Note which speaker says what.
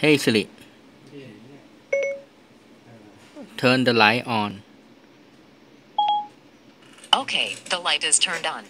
Speaker 1: Hey Siri turn the light on
Speaker 2: Okay, the light is turned on.